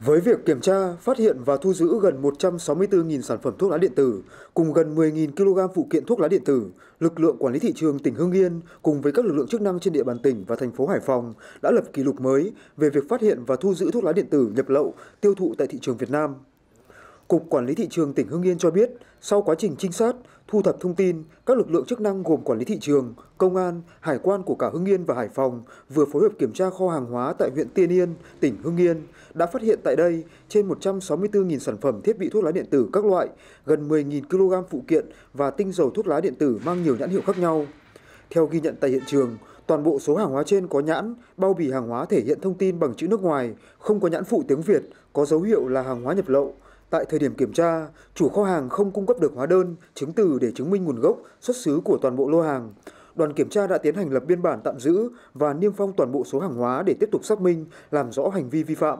Với việc kiểm tra, phát hiện và thu giữ gần 164.000 sản phẩm thuốc lá điện tử cùng gần 10.000 kg phụ kiện thuốc lá điện tử, lực lượng quản lý thị trường tỉnh Hưng Yên cùng với các lực lượng chức năng trên địa bàn tỉnh và thành phố Hải Phòng đã lập kỷ lục mới về việc phát hiện và thu giữ thuốc lá điện tử nhập lậu tiêu thụ tại thị trường Việt Nam. Cục Quản lý Thị trường tỉnh Hưng Yên cho biết, sau quá trình trinh sát, thu thập thông tin, các lực lượng chức năng gồm Quản lý Thị trường, Công an, Hải quan của cả Hưng Yên và Hải Phòng vừa phối hợp kiểm tra kho hàng hóa tại huyện Tiên Yên, tỉnh Hưng Yên, đã phát hiện tại đây trên 164.000 sản phẩm thiết bị thuốc lá điện tử các loại, gần 10.000 kg phụ kiện và tinh dầu thuốc lá điện tử mang nhiều nhãn hiệu khác nhau. Theo ghi nhận tại hiện trường, toàn bộ số hàng hóa trên có nhãn, bao bì hàng hóa thể hiện thông tin bằng chữ nước ngoài, không có nhãn phụ tiếng Việt, có dấu hiệu là hàng hóa nhập lậu. Tại thời điểm kiểm tra, chủ kho hàng không cung cấp được hóa đơn, chứng từ để chứng minh nguồn gốc, xuất xứ của toàn bộ lô hàng. Đoàn kiểm tra đã tiến hành lập biên bản tạm giữ và niêm phong toàn bộ số hàng hóa để tiếp tục xác minh, làm rõ hành vi vi phạm.